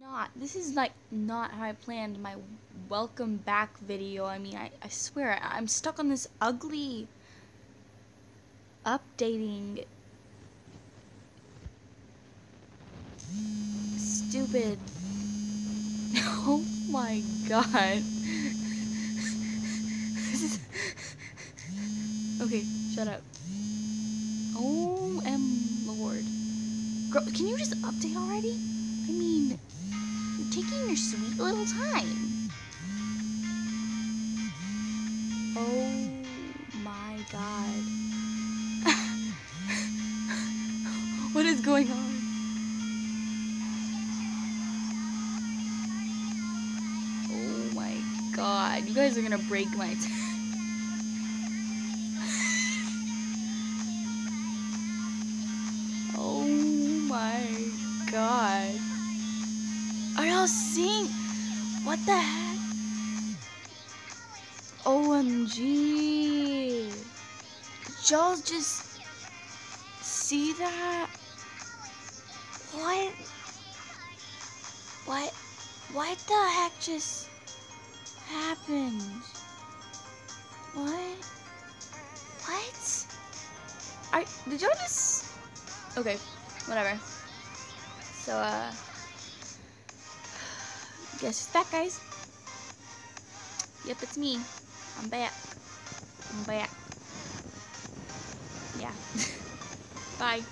Not. This is like not how I planned my welcome back video. I mean, I, I swear, I, I'm stuck on this ugly updating stupid. Oh my god. okay, shut up. Oh, M Lord. Girl, can you just update already? I mean, taking your sweet little time. Oh my god. what is going on? Oh my god. You guys are gonna break my. What the heck? OMG. Did y'all just see that? What? What? What the heck just happened? What? What? I did y'all just? Okay, whatever. So uh, guess it's back, guys. Yep, it's me. I'm back. I'm back. Yeah. Bye.